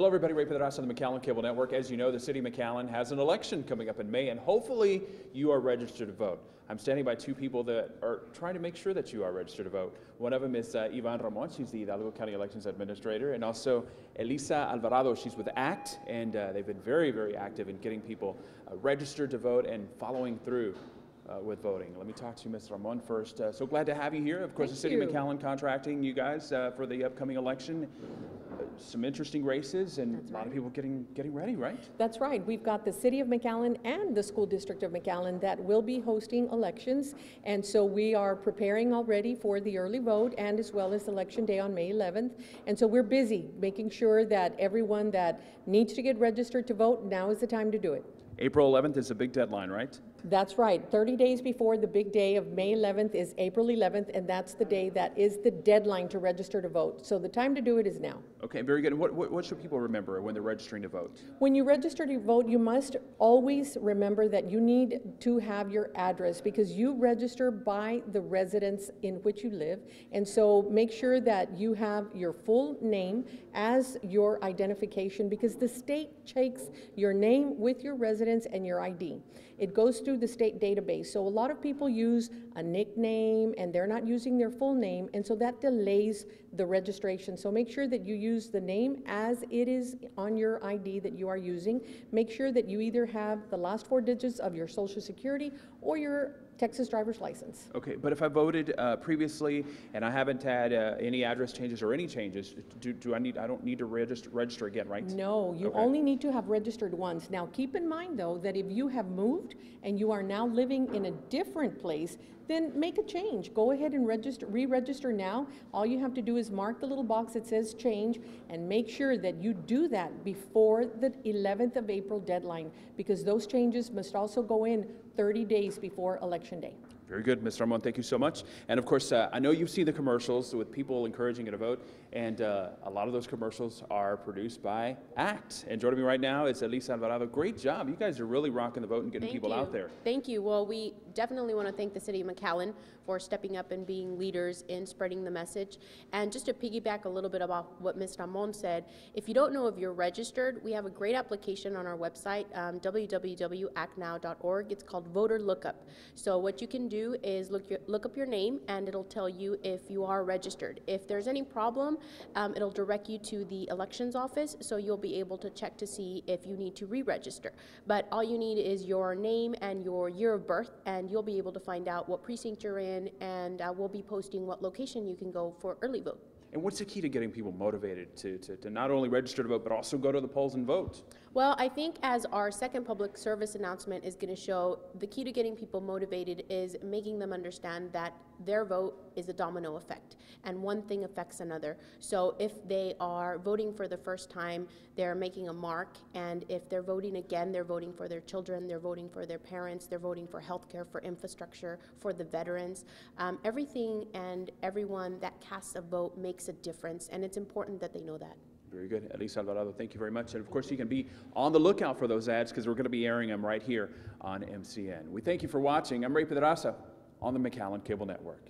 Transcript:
Hello, everybody. Ray Pedraza on the McAllen Cable Network. As you know, the city of McAllen has an election coming up in May, and hopefully you are registered to vote. I'm standing by two people that are trying to make sure that you are registered to vote. One of them is uh, Yvonne Ramon. She's the Hidalgo County Elections Administrator, and also Eliza Alvarado. She's with AACT, and uh, they've been very, very active in getting people uh, registered to vote and following through uh, with voting. Let me talk to Ms. Ramon first. Uh, so glad to have you here. Of course, Thank the city you. of McAllen contracting you guys uh, for the upcoming election. Some interesting races and That's a lot of right. people getting getting ready, right? That's right. We've got the City of McAllen and the School District of McAllen that will be hosting elections. And so we are preparing already for the early vote and as well as Election Day on May 11th. And so we're busy making sure that everyone that needs to get registered to vote, now is the time to do it. April 11th is a big deadline, right? That's right. 30 days before the big day of May 11th is April 11th, and that's the day that is the deadline to register to vote. So the time to do it is now. Okay, very good. What, what, what should people remember when they're registering to vote? When you register to vote, you must always remember that you need to have your address because you register by the residence in which you live. And so make sure that you have your full name as your identification because the state checks your name with your residence and your ID. It goes through the state database. So a lot of people use a nickname and they're not using their full name, and so that delays the registration. So make sure that you use the name as it is on your ID that you are using. Make sure that you either have the last four digits of your social security or your Texas driver's license. Okay, but if I voted uh, previously and I haven't had uh, any address changes or any changes, do, do I need, I don't need to register, register again, right? No, you Okay. only need to have registered once. Now, keep in mind, though, that if you have moved and you are now living in a different place, then make a change. Go ahead and register, re-register now. All you have to do is mark the little box that says change and make sure that you do that before the 11th of April deadline, because those changes must also go in 30 days before Election Day. Very good, Mr. Ramon. Thank you so much. And of course, uh, I know you've seen the commercials with people encouraging you to vote, and uh, a lot of those commercials are produced by AACT. And joining me right now is Eliza Alvarado. Great job. You guys are really rocking the vote and getting Thank people you. out there. Thank you. Well, we definitely want to thank the city of McAllen for stepping up and being leaders in spreading the message. And just to piggyback a little bit about what Ms. Ramon said, if you don't know if you're registered, we have a great application on our website, um, www.actnow.org. It's called Voter Lookup. So what you can do is look your, look up your name, and it'll tell you if you are registered. If there's any problem, um, it'll direct you to the elections office, so you'll be able to check to see if you need to re-register. But all you need is your name and your year of birth, and you'll be able to find out what precinct you're in, and uh, we'll be posting what location you can go for early vote. And what's the key to getting people motivated to, to, to not only register to vote, but also go to the polls and vote? Well, I think as our second public service announcement is going to show, the key to getting people motivated is making them understand that their vote is a domino effect, and one thing affects another. So if they are voting for the first time, they're making a mark, and if they're voting again, they're voting for their children, they're voting for their parents, they're voting for healthcare, for infrastructure, for the veterans. Um, everything and everyone that casts a vote makes a difference, and it's important that they know that. Very good. Eliza Alvarado, thank you very much. And of course, you can be on the lookout for those ads because we're going to be airing them right here on MCN. We thank you for watching. I'm Ray Pedraza on the McAllen Cable Network.